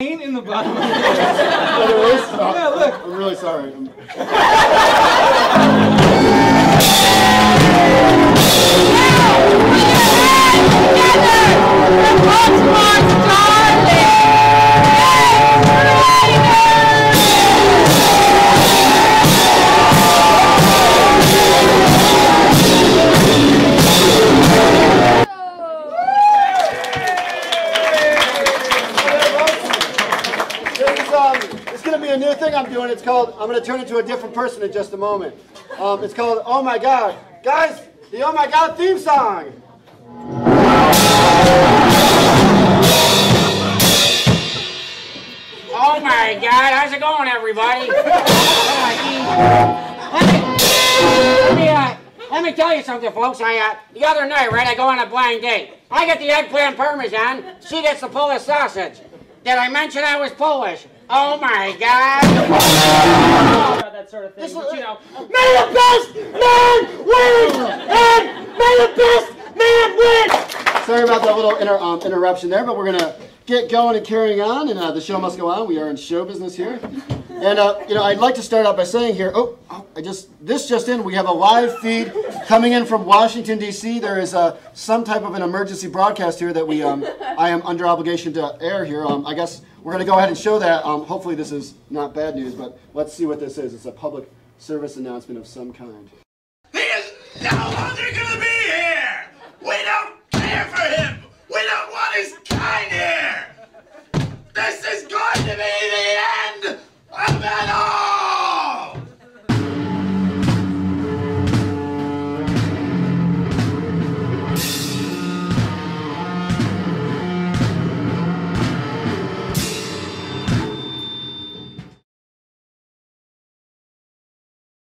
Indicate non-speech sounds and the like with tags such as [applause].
paint in the bottom. [laughs] yeah, look. I'm really sorry. [laughs] I'm- This is, um, it's going to be a new thing I'm doing. It's called, I'm going to turn into a different person in just a moment. Um, it's called Oh My God. Guys, the Oh My God theme song. Oh my God, how's it going, everybody? [laughs] let, me, uh, let me tell you something, folks. I uh, the other night, right, I go on a blind date. I get the eggplant parmesan. She gets the Polish sausage. Did I mention I was Polish? Oh my God! about that sort of thing, but you know, May the best man win, and may the best man win. Sorry about that little inter, um, interruption there, but we're going to get going and carrying on, and uh, the show must go on. We are in show business here. And, uh, you know, I'd like to start out by saying here, oh, oh, I just, this just in, we have a live feed coming in from Washington, D.C. There is uh, some type of an emergency broadcast here that we, um, I am under obligation to air here. Um, I guess we're going to go ahead and show that. Um, hopefully this is not bad news, but let's see what this is. It's a public service announcement of some kind. He is no longer gonna be here! We don't care for him! We don't want his kind here! This is going to be